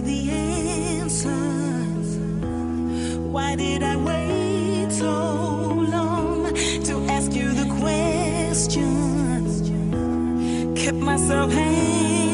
the answer. Why did I wait so long to ask you the question? Kept myself hanging.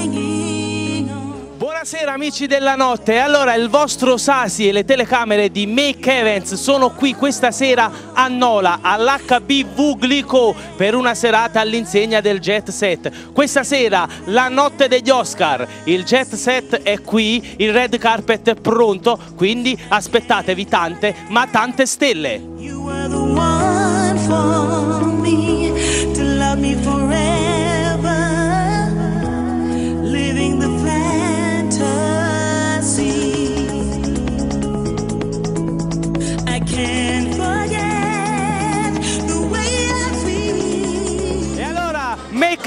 Buonasera amici della notte, allora il vostro Sasi e le telecamere di Make Events sono qui questa sera a Nola all'HBV Glico per una serata all'insegna del Jet Set. Questa sera la notte degli Oscar, il Jet Set è qui, il red carpet è pronto, quindi aspettatevi tante ma tante stelle. You were the one for me to love me forever,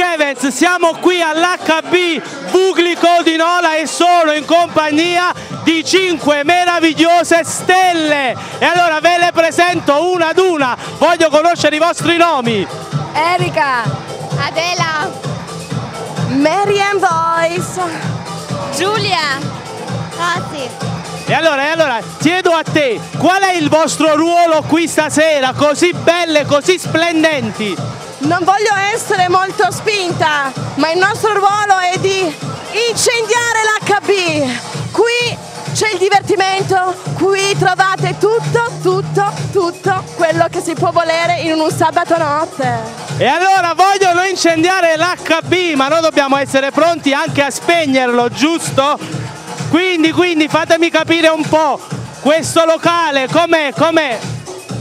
Make Events, siamo qui all'HB Buglico di Nola e sono in compagnia di cinque meravigliose stelle. E allora ve le presento una ad una, voglio conoscere i vostri nomi. Erika, Adela, Marianne Voice, Giulia, Rossi, E allora, e allora, chiedo a te, qual è il vostro ruolo qui stasera, così belle, così splendenti? Non voglio essere molto spinta, ma il nostro ruolo è di incendiare l'HB. Qui c'è il divertimento, qui trovate tutto, tutto, tutto quello che si può volere in un sabato notte. E allora vogliono incendiare l'HB, ma noi dobbiamo essere pronti anche a spegnerlo, giusto? Quindi, quindi fatemi capire un po', questo locale com'è, com'è?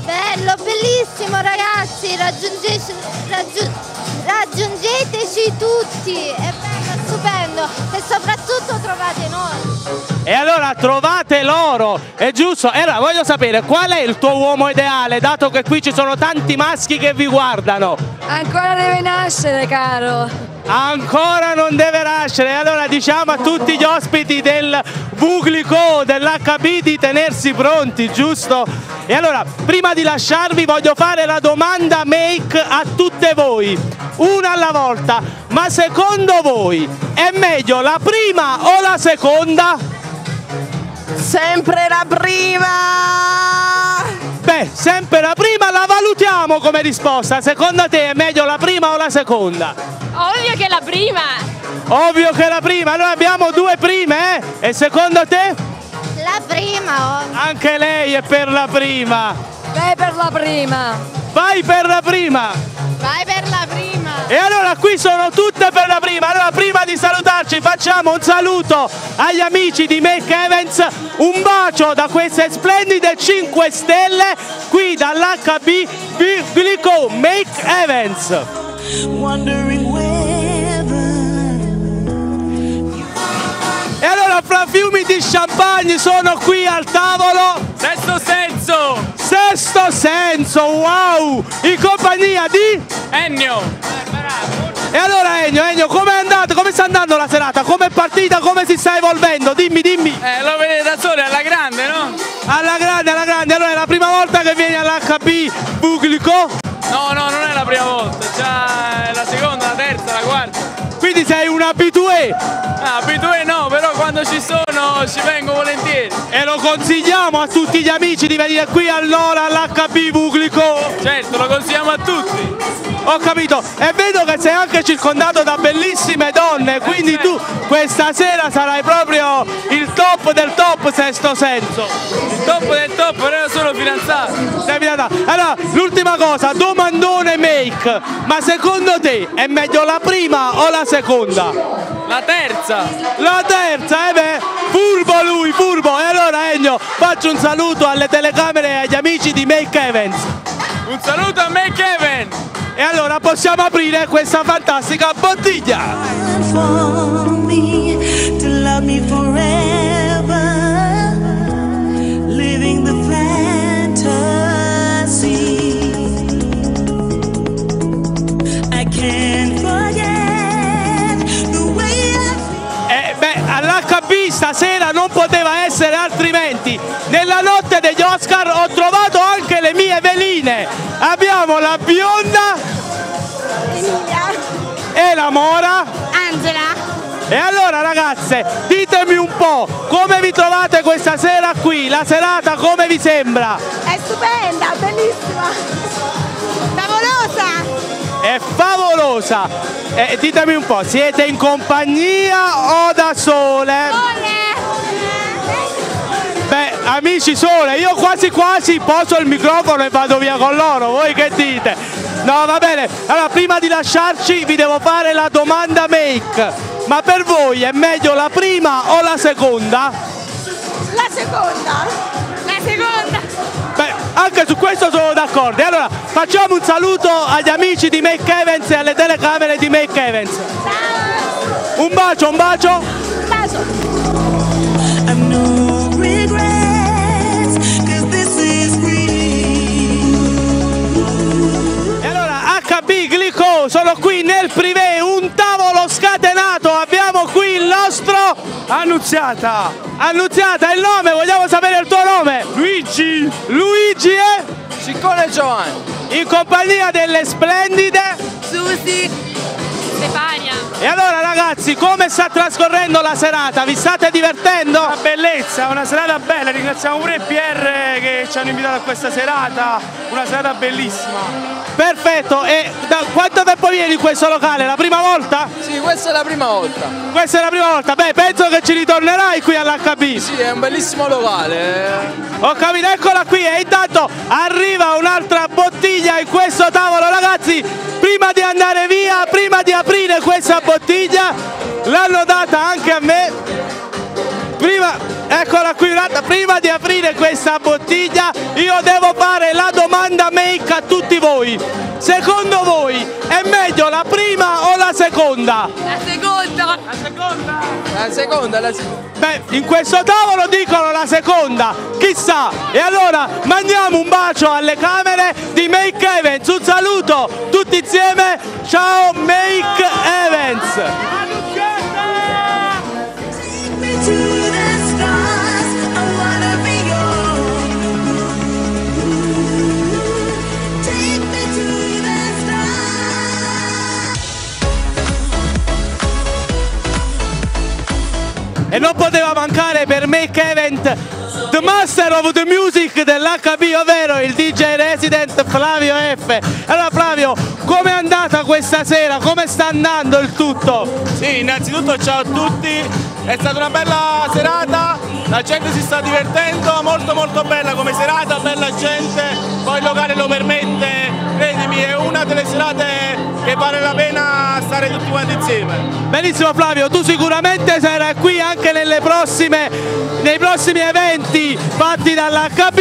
Bello, bellissimo ragazzi, raggiungete- raggiu- raggiungeteci tutti, è bello, stupendo e soprattutto trovate noi. E allora trovate l'oro, è giusto? E allora voglio sapere qual è il tuo uomo ideale, dato che qui ci sono tanti maschi che vi guardano. Ancora deve nascere, caro. Ancora non deve nascere, allora diciamo a tutti gli ospiti del Buglico, dell'HB di tenersi pronti, giusto? E allora, prima di lasciarvi voglio fare la domanda make a tutte voi, una alla volta, ma secondo voi è meglio la prima o la seconda? Sempre la prima! Beh, sempre la prima la valutiamo come risposta, secondo te è meglio la prima o la seconda? Ovvio che la prima, Ovvio che la prima, noi abbiamo due prime, eh? E secondo te? la prima, ovvio. Anche lei è per la prima. Vai per la prima! Vai per la prima. vai per la prima. E allora qui sono tutte per la prima. Allora prima di salutarci facciamo un saluto agli amici di Make Events, un bacio da queste splendide 5 stelle qui dall'HB Glico Make Events. Fra fiumi di champagne sono qui al tavolo. Sesto senso! Sesto senso, wow! In compagnia di... Ennio! E allora Ennio, Ennio, come è andata? Come sta andando la serata? Come è partita? Come si sta evolvendo? Dimmi, dimmi. Eh, lo vedete da sole alla grande, no? Alla grande, alla grande. Allora è la prima volta che vieni all'HB Buglico? No, no, non è la prima volta, già è la seconda, la terza, la quarta. Quindi sei un abitué Ah, abitudine ci vengo volentieri. e lo consigliamo a tutti gli amici di venire qui allora all'HB Buglico. Certo, lo consigliamo a tutti. Ho capito, e vedo che sei anche circondato da bellissime donne, quindi tu questa sera sarai proprio top sesto senso. Il top del top, però sono fidanzato. Sei fidanzato? Allora, l'ultima cosa, domandone make, ma secondo te è meglio la prima o la seconda? La terza! La terza, eh beh, furbo lui, furbo. E allora Ennio, faccio un saluto alle telecamere e agli amici di Make Events. Un saluto a me Kevin! E allora possiamo aprire questa fantastica bottiglia. Veline. Abbiamo la bionda e la mora. Angela, E allora ragazze, ditemi un po', come l'HB, la serata come vi sembra? È stupenda, bellissima. Favolosa. È favolosa! Eh, ditemi un po', siete in compagnia o da sole? Beh, amici sole, io quasi quasi poso il microfono e vado via con loro, voi che dite? No, va bene. Allora, prima di lasciarci vi devo fare la domanda make. Ma per voi è meglio la prima o la seconda? La seconda. La seconda. Beh, anche su questo sono d'accordo. Allora facciamo un saluto agli amici di Make Evans e alle telecamere di Make Evans. Un bacio, un bacio. I've qui nel privé, un tavolo scatenato. Abbiamo qui il nostro Annunziata! Annunziata, il nome, vogliamo sapere il tuo nome? Luigi! Luigi e Ciccone Giovanni! in compagnia delle splendide Susi. Stefania. E allora ragazzi, come sta trascorrendo la serata? Vi state divertendo? Una bellezza, una serata bella, ringraziamo pure PR che ci hanno invitato a questa serata, una serata bellissima. Perfetto, e da quanto tempo vieni in questo locale? La prima volta? Sì, questa è la prima volta. Questa è la prima volta, beh penso che ci ritornerai qui all'HB. Sì, è un bellissimo locale. Ho capito, eccola qui e intanto arriva un'altra bottiglia in questo tavolo ragazzi, questa bottiglia, l'hanno data anche a me. Prima, eccola qui prima di aprire questa bottiglia io devo fare la domanda make a tutti voi. Secondo voi è meglio la prima o la seconda? La seconda. La seconda! La seconda, la seconda. Beh, in questo tavolo dicono la seconda, chissà. E allora mandiamo un bacio alle camere di Make Events. Un saluto tutti insieme. Ciao Make Events. E non poteva mancare per Make Event The Master of the Music dell'HB, ovvero il DJ Resident Flavio F. Allora Flavio, com'è andata questa sera? Come sta andando il tutto? Sì, innanzitutto ciao a tutti, è stata una bella serata, la gente si sta divertendo, molto molto bella come serata, bella gente, poi il locale lo permette, credimi, è una delle serate che vale la pena stare tutti quanti insieme. Benissimo Flavio, tu sicuramente sarai qui anche nelle prossime, nei prossimi eventi fatti dall'HB.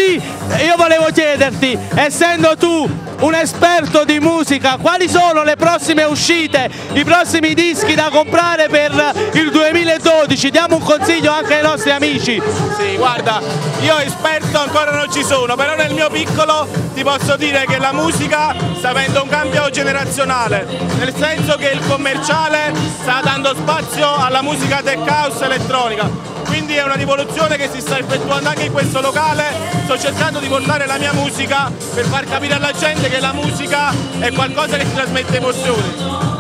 Io volevo chiederti, essendo tu un esperto di musica, quali sono le prossime uscite, i prossimi dischi da comprare per il 2012? Diamo un consiglio anche ai nostri amici. Sì, guarda, io esperto ancora non ci sono, però nel mio piccolo ti posso dire che la musica sta avendo un cambio generazionale, nel senso che il commerciale sta dando spazio alla musica tech house elettronica. Quindi è una rivoluzione che si sta effettuando anche in questo locale, sto cercando di portare la mia musica per far capire alla gente che la musica è qualcosa che ti trasmette emozioni.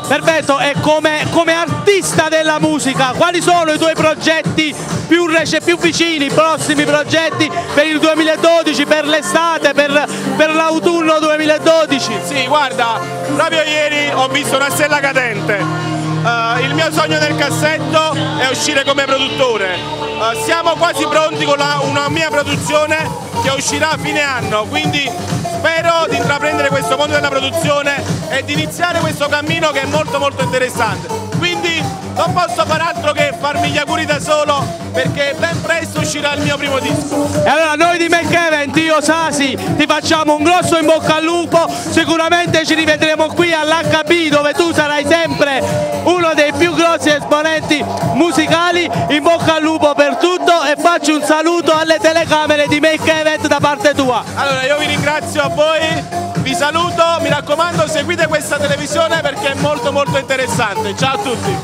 Perfetto, e come, come artista della musica, quali sono i tuoi progetti più, più vicini, prossimi progetti per il 2012, per l'estate, per, per l'autunno 2012? Sì, guarda, proprio ieri ho visto una stella cadente. Eh, il mio sogno nel cassetto è uscire come produttore. Eh, siamo quasi pronti con la- una mia produzione che uscirà a fine anno, quindi spero di intraprendere questo mondo della produzione e di iniziare questo cammino che è molto molto interessante. Quindi non posso far altro che farmi gli auguri da solo perché ben presto uscirà il mio primo disco. E allora noi di Make Event, io Sasi, ti facciamo un grosso in bocca al lupo, sicuramente ci rivedremo qui all'HB dove tu sarai sempre esponenti musicali, in bocca al lupo per tutto e faccio un saluto alle telecamere di Make Event da parte tua. Allora io vi ringrazio a voi, vi saluto, mi raccomando seguite questa televisione perché è molto molto interessante. Ciao a tutti!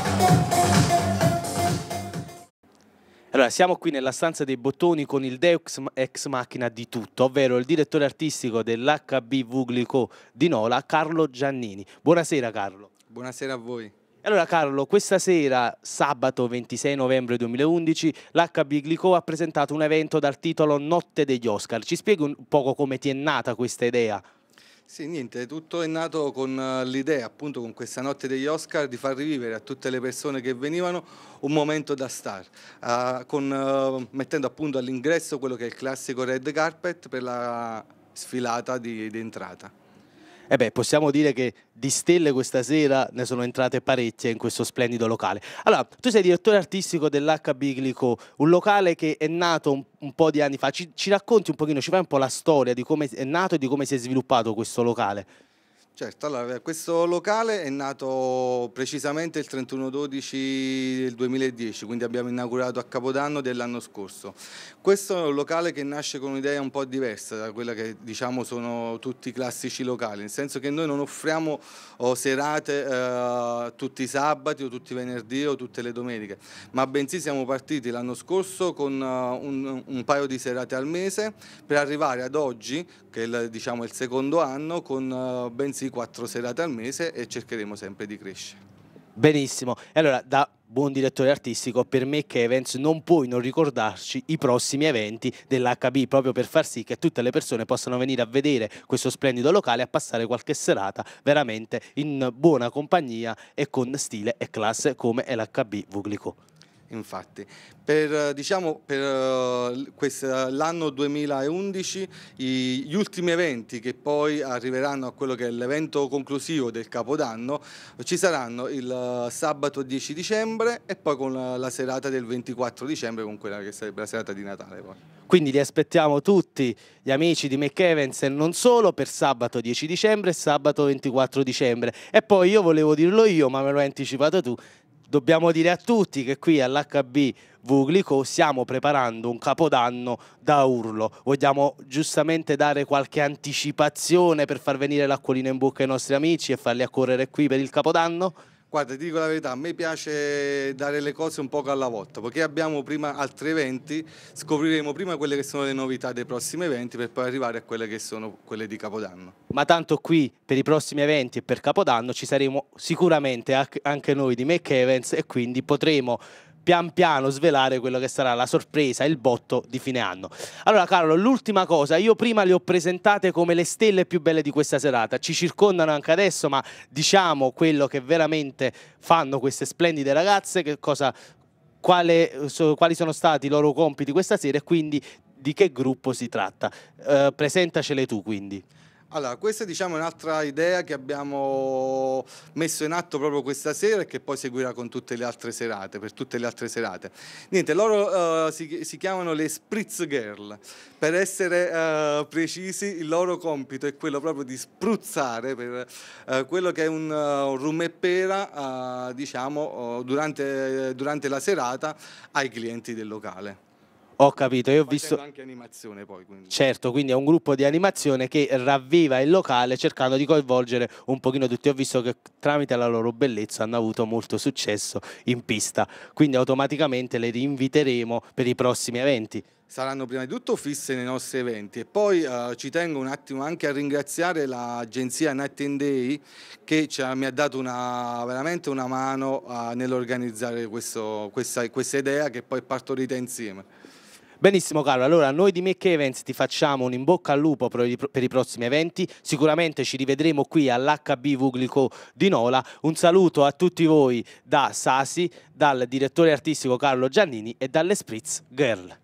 Allora, siamo qui nella stanza dei bottoni con il Deus ex machina di tutto, ovvero il direttore artistico dell'HB Vuglico di Nola, Carlo Giannini. Buonasera Carlo. Buonasera a voi. Allora Carlo, questa sera, sabato 26 novembre 2011, l'HB Glico ha presentato un evento dal titolo Notte degli Oscar. Ci spieghi un poco come ti è nata questa idea? Sì, niente, tutto è nato con eh, l'idea, appunto, con questa notte degli Oscar, di far rivivere a tutte le persone che venivano un momento da star, uh, con, uh, mettendo appunto all'ingresso quello che è il classico red carpet per la sfilata di, di entrata. E eh beh, possiamo dire che di stelle questa sera ne sono entrate parecchie in questo splendido locale. Allora, tu sei direttore artistico dell'HB Glico, un locale che è nato un, un, po' di anni fa. Ci, ci racconti un pochino, ci fai un po' la storia di come è nato e di come si è sviluppato questo locale? Certo, allora, questo locale è nato precisamente il 31-12 del 2010, quindi abbiamo inaugurato a Capodanno dell'anno scorso. Questo è un locale che nasce con un'idea un po' diversa da quella che diciamo sono tutti i classici locali, nel senso che noi non offriamo oh, serate eh, tutti i sabati o tutti i venerdì o tutte le domeniche, ma bensì siamo partiti l'anno scorso con uh, un, un, paio di serate al mese per arrivare ad oggi, che è il, diciamo, il secondo anno, con uh, bensì sì, quattro serate al mese e cercheremo sempre di crescere. Benissimo, e allora da buon direttore artistico per me che Events non puoi non ricordarci i prossimi eventi dell'HB proprio per far sì che tutte le persone possano venire a vedere questo splendido locale e a passare qualche serata veramente in buona compagnia e con stile e classe come è l'HB Vuglico infatti. Per, diciamo, per eh, l'anno 2011 gli ultimi eventi che poi arriveranno a quello che è l'evento conclusivo del Capodanno ci saranno il eh, sabato 10 dicembre e poi con la, la serata del 24 dicembre con quella che sarebbe la serata di Natale. Poi. Quindi li aspettiamo tutti gli amici di McEvans e non solo per sabato 10 dicembre e sabato 24 dicembre. E poi io volevo dirlo io, ma me lo hai anticipato tu, dobbiamo dire a tutti che qui all'HB Vuglico stiamo preparando un capodanno da urlo. Vogliamo giustamente dare qualche anticipazione per far venire l'acquolina in bocca ai nostri amici e farli accorrere qui per il capodanno? Guarda, ti dico la verità, a me piace dare le cose un poco alla volta, perché abbiamo prima altri eventi, scopriremo prima quelle che sono le novità dei prossimi eventi per poi arrivare a quelle che sono quelle di Capodanno. Ma tanto qui per i prossimi eventi e per Capodanno ci saremo sicuramente anche noi di Make Events e quindi potremo pian piano svelare quello che sarà la sorpresa, il botto di fine anno. Allora Carlo, l'ultima cosa, io prima le ho presentate come le stelle più belle di questa serata, ci circondano anche adesso, ma diciamo quello che veramente fanno queste splendide ragazze, che cosa, quale, so, quali sono stati i loro compiti questa sera e quindi di che gruppo si tratta. Uh, presentacele tu quindi. Allora, questa diciamo, è un'altra idea che abbiamo messo in atto proprio questa sera e che poi seguirà con tutte le altre serate, per tutte le altre serate. Niente, loro uh, si, si, chiamano le Spritz Girl. Per essere uh, precisi, il loro compito è quello proprio di spruzzare per uh, quello che è un, un rum e pera, diciamo, durante, durante la serata ai clienti del locale. Ho capito, io ho visto... anche animazione poi. Quindi. Certo, quindi è un gruppo di animazione che ravviva il locale cercando di coinvolgere un pochino tutti. Ho visto che tramite la loro bellezza hanno avuto molto successo in pista, quindi automaticamente le rinviteremo per i prossimi eventi saranno prima di tutto fisse nei nostri eventi e poi uh, ci tengo un attimo anche a ringraziare l'agenzia Night and Day che ha, mi ha dato una, veramente una mano uh, nell'organizzare questa, questa idea che poi è partorita insieme. Benissimo Carlo, allora noi di Make Events ti facciamo un in bocca al lupo per i, prossimi eventi, sicuramente ci rivedremo qui all'HB Vuglico di Nola, un saluto a tutti voi da Sasi, dal direttore artistico Carlo Giannini e dalle Spritz Girl.